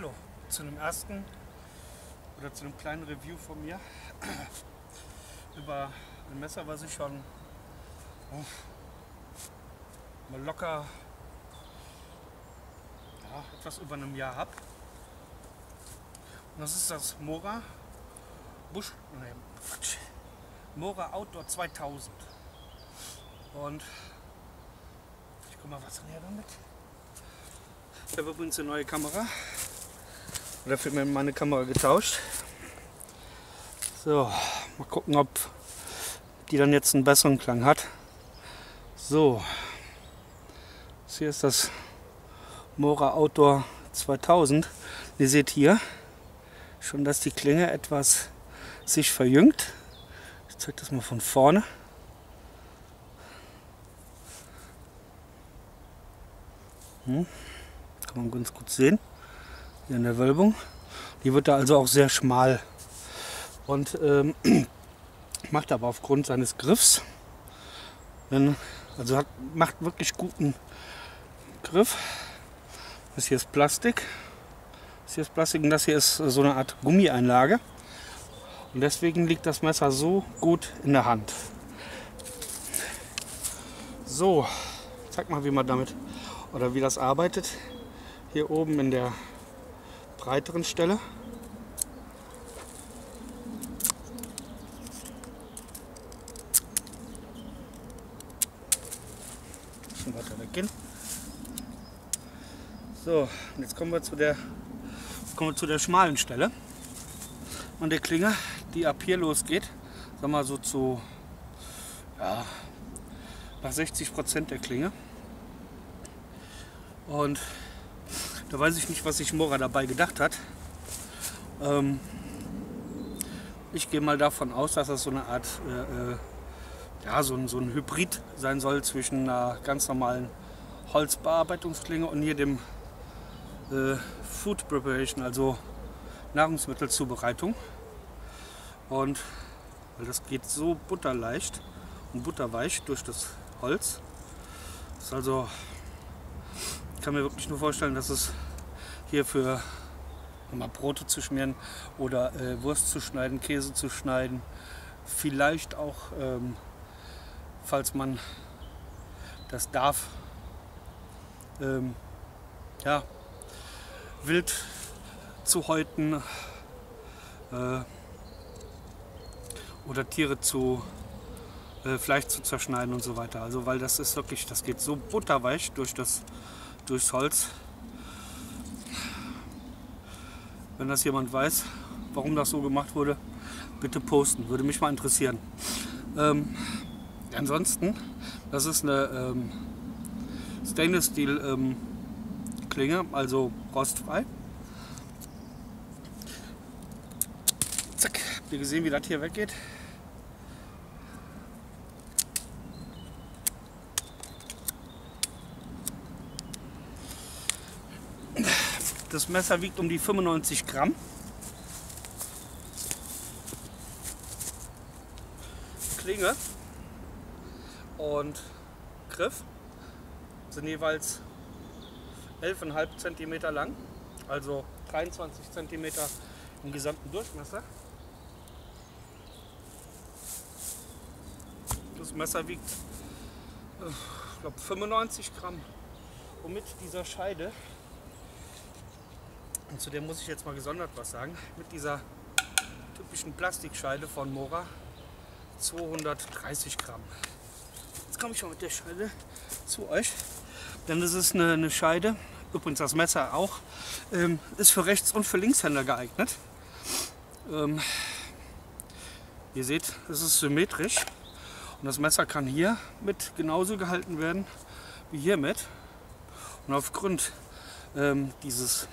Hallo, zu einem ersten oder zu einem kleinen Review von mir über ein Messer, was ich schon oh, mal locker ja, etwas über einem Jahr habe. Und das ist das Mora Busch, nee, Quatsch, Mora Outdoor 2000. Und ich guck mal was näher damit. Ich habe übrigens eine neue Kamera. Dafür mir meine Kamera getauscht. So, mal gucken, ob die dann jetzt einen besseren Klang hat. So, das hier ist das Mora Outdoor 2000. Ihr seht hier schon, dass die Klinge etwas sich verjüngt. Ich zeige das mal von vorne. Hm. Kann man ganz gut sehen. Hier in der Wölbung. Die wird da also auch sehr schmal. Und ähm, macht aber aufgrund seines Griffs, wenn, also hat, macht wirklich guten Griff. Das hier ist Plastik. Das hier ist Plastik und das hier ist so eine Art Gummieinlage. Und deswegen liegt das Messer so gut in der Hand. So, zeig mal, wie man damit oder wie das arbeitet hier oben in der breiteren Stelle. Schon weiter weggehen. So, und jetzt kommen wir zu der kommen wir zu der schmalen Stelle und der Klinge, die ab hier losgeht. Sagen wir so zu ja, nach 60 Prozent der Klinge. Und da weiß ich nicht, was sich Mora dabei gedacht hat. Ähm, ich gehe mal davon aus, dass das so eine Art, äh, äh, ja, so ein, so ein Hybrid sein soll zwischen einer ganz normalen Holzbearbeitungsklinge und hier dem äh, Food Preparation, also Nahrungsmittelzubereitung. Und weil das geht so butterleicht und butterweich durch das Holz. Das ist also ich kann mir wirklich nur vorstellen, dass es hier für mal Brote zu schmieren oder äh, Wurst zu schneiden, Käse zu schneiden, vielleicht auch, ähm, falls man das darf, ähm, ja, wild zu häuten äh, oder Tiere zu äh, Fleisch zu zerschneiden und so weiter. Also weil das ist wirklich, das geht so butterweich durch das durchs Holz. Wenn das jemand weiß, warum das so gemacht wurde, bitte posten. Würde mich mal interessieren. Ähm, ansonsten, das ist eine ähm, Stainless Steel ähm, Klinge, also rostfrei. Zack, habt ihr gesehen, wie das hier weggeht? Das Messer wiegt um die 95 Gramm. Klinge und Griff sind jeweils 11,5 cm lang, also 23 cm im gesamten Durchmesser. Das Messer wiegt, äh, ich glaube, 95 Gramm. Und mit dieser Scheide und zu dem muss ich jetzt mal gesondert was sagen. Mit dieser typischen Plastikscheide von Mora 230 Gramm. Jetzt komme ich mal mit der Scheide zu euch. Denn das ist eine, eine Scheide, übrigens das Messer auch, ähm, ist für Rechts- und für Linkshänder geeignet. Ähm, ihr seht, es ist symmetrisch. Und das Messer kann hier mit genauso gehalten werden wie hiermit. Und aufgrund ähm, dieses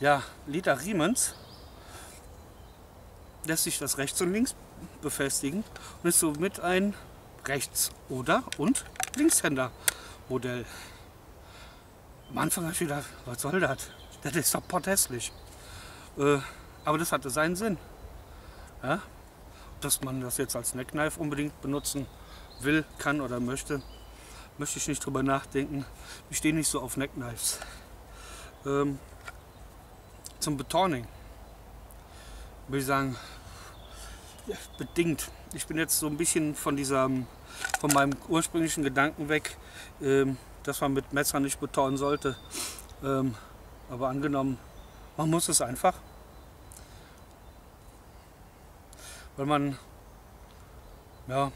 ja, Liter Riemens lässt sich das rechts und links befestigen und ist somit ein Rechts- oder und Linkshänder-Modell. Am Anfang habe ich gedacht, was soll das? Das ist doch potthässlich. Äh, aber das hatte seinen Sinn. Ja? Dass man das jetzt als Neckknife unbedingt benutzen will, kann oder möchte, möchte ich nicht drüber nachdenken. Ich stehe nicht so auf Neckknives. Ähm, zum Betoning würde ich sagen, ja, bedingt. Ich bin jetzt so ein bisschen von diesem, von meinem ursprünglichen Gedanken weg, ähm, dass man mit Messern nicht betonen sollte. Ähm, aber angenommen, man muss es einfach. Weil man ja,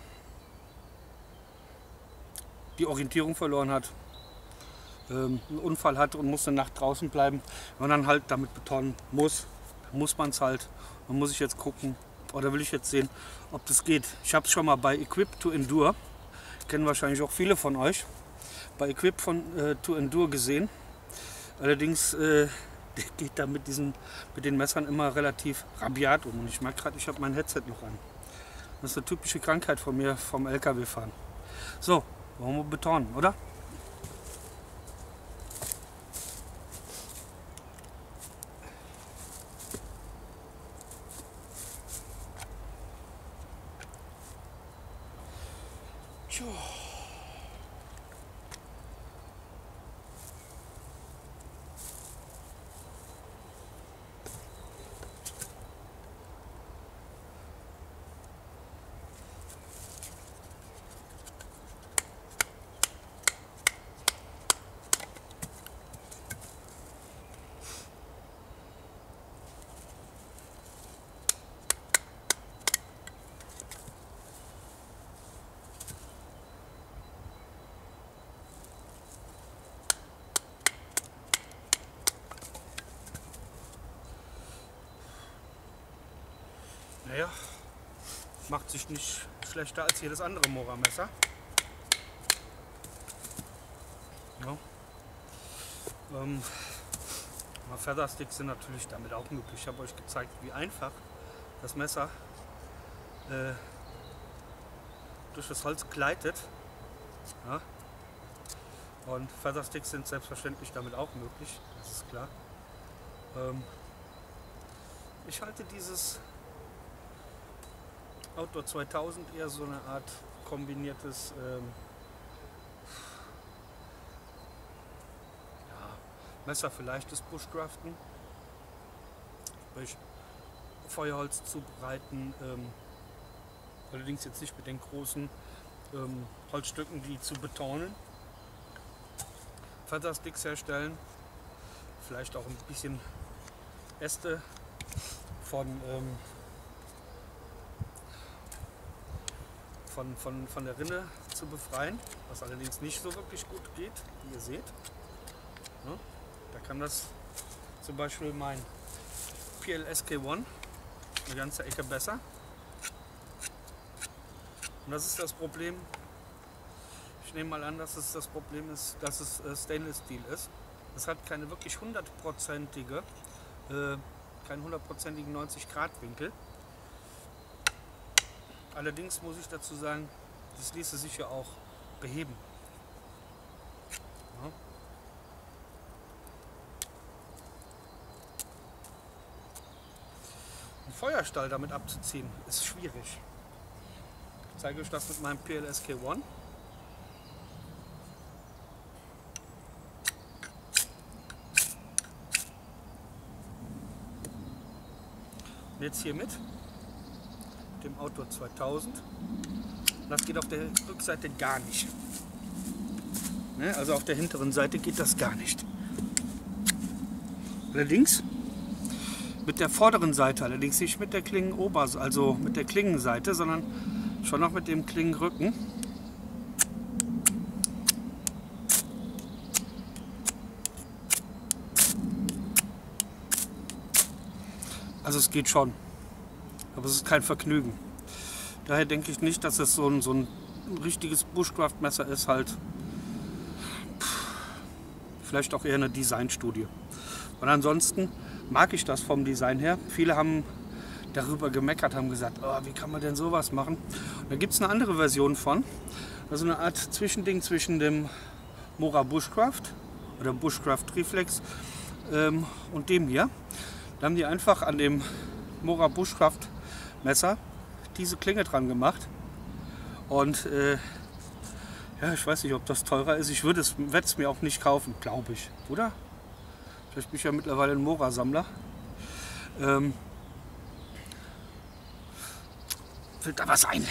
die Orientierung verloren hat, ähm, einen Unfall hat und muss eine Nacht draußen bleiben. Wenn man dann halt damit betonen muss, muss man es halt. Man muss ich jetzt gucken, oder will ich jetzt sehen, ob das geht. Ich habe es schon mal bei Equip to Endure, kennen wahrscheinlich auch viele von euch, bei Equip von, äh, to Endure gesehen. Allerdings äh, geht da mit, diesen, mit den Messern immer relativ rabiat um. Und ich merke gerade, ich habe mein Headset noch an. Das ist eine typische Krankheit von mir vom LKW-Fahren. So, wollen wir betonen, oder? Naja, macht sich nicht schlechter als jedes andere Mora-Messer. Ja. Ähm, Feathersticks sind natürlich damit auch möglich. Ich habe euch gezeigt, wie einfach das Messer äh, durch das Holz gleitet. Ja. Und Feathersticks sind selbstverständlich damit auch möglich, das ist klar. Ähm, ich halte dieses Outdoor 2000 eher so eine Art kombiniertes ähm, ja, Messer für leichtes Bushcraften. Sprich Feuerholz zubereiten, ähm, allerdings jetzt nicht mit den großen ähm, Holzstücken, die zu betonen. Feathersticks herstellen, vielleicht auch ein bisschen Äste von ähm, von, von, von der Rinne zu befreien, was allerdings nicht so wirklich gut geht, wie ihr seht. Ja, da kann das zum Beispiel mein PLSK1 eine ganze Ecke besser. Und das ist das Problem. Ich nehme mal an, dass es das Problem ist, dass es äh, Stainless Steel ist. Es hat keine wirklich hundertprozentige, äh, keinen hundertprozentigen 90 Grad Winkel. Allerdings muss ich dazu sagen, das ließe sich ja auch beheben. Ja. Einen Feuerstall damit abzuziehen, ist schwierig. Ich zeige euch das mit meinem PLSK One. Und jetzt hier mit dem Outdoor 2000. Das geht auf der Rückseite gar nicht. Ne? Also auf der hinteren Seite geht das gar nicht. Allerdings mit der vorderen Seite, allerdings nicht mit der Klingenoberseite, also mit der Klingenseite, sondern schon noch mit dem Klingenrücken. Also es geht schon. Aber es ist kein Vergnügen. Daher denke ich nicht, dass es so ein, so ein richtiges Bushcraft-Messer ist, halt vielleicht auch eher eine Designstudie. Und ansonsten mag ich das vom Design her. Viele haben darüber gemeckert, haben gesagt, oh, wie kann man denn sowas machen? Und da gibt es eine andere Version von, also eine Art Zwischending zwischen dem Mora Bushcraft oder Bushcraft Reflex ähm, und dem hier. Da haben die einfach an dem Mora Bushcraft Messer diese Klinge dran gemacht. Und äh, ja, ich weiß nicht, ob das teurer ist. Ich würde es, mir auch nicht kaufen, glaube ich, oder? Vielleicht bin ich ja mittlerweile ein Mora-Sammler. Ähm, fällt da was ein?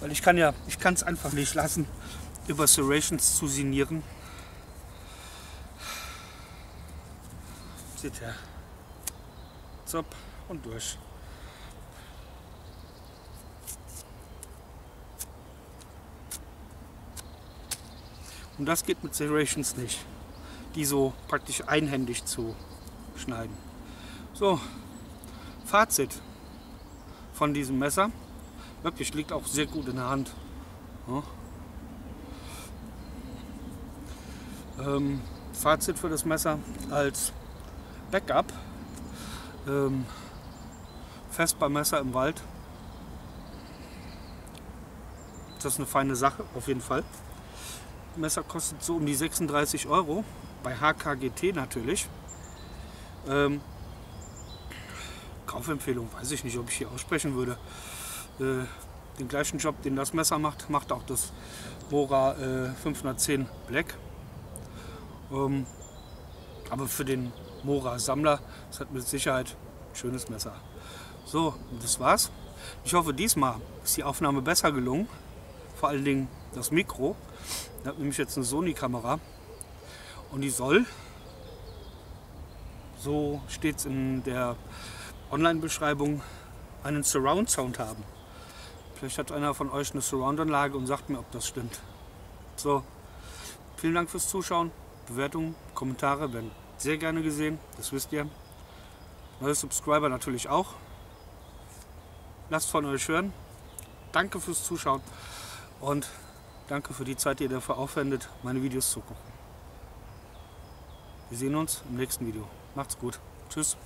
Weil ich kann ja, ich kann es einfach nicht lassen, über Serrations zu signieren. Seht ihr. Zop und durch. Und das geht mit Serrations nicht, die so praktisch einhändig zu schneiden. So, Fazit von diesem Messer. Wirklich liegt auch sehr gut in der Hand. Ja. Ähm, Fazit für das Messer als Backup. Ähm, Messer im Wald. Das ist eine feine Sache, auf jeden Fall. Das Messer kostet so um die 36 Euro. Bei HKGT natürlich. Ähm, Kaufempfehlung, weiß ich nicht, ob ich hier aussprechen würde. Äh, den gleichen Job, den das Messer macht, macht auch das Bora äh, 510 Black. Ähm, aber für den Mora Sammler das mit Sicherheit ein schönes Messer. So, das war's. Ich hoffe, diesmal ist die Aufnahme besser gelungen. Vor allen Dingen das Mikro. Ich habe nämlich jetzt eine Sony-Kamera und die soll, so steht es in der Online-Beschreibung, einen Surround-Sound haben. Vielleicht hat einer von euch eine Surround-Anlage und sagt mir, ob das stimmt. So, vielen Dank fürs Zuschauen. Bewertungen, Kommentare werden sehr gerne gesehen, das wisst ihr. Neue Subscriber natürlich auch. Lasst von euch hören. Danke fürs Zuschauen und danke für die Zeit, die ihr dafür aufwendet, meine Videos zu gucken. Wir sehen uns im nächsten Video. Macht's gut. Tschüss.